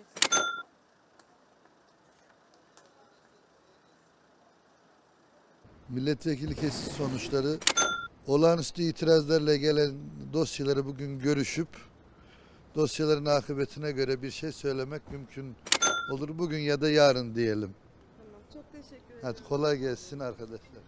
vereceksin. Milletvekili kesit sonuçları olağanüstü itirazlarla gelen dosyaları bugün görüşüp dosyaların akıbetine göre bir şey söylemek mümkün olur. Bugün ya da yarın diyelim. Tamam. Çok teşekkür ederim. Hadi kolay gelsin arkadaşlar.